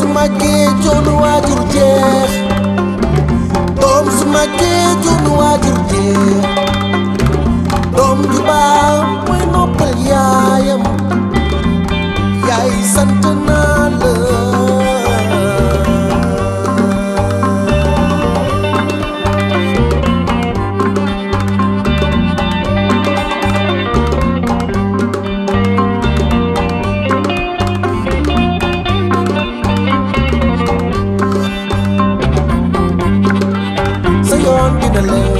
su màggee coono waajur jeex doom su màggee coono waajur jeex doom ju baax alone.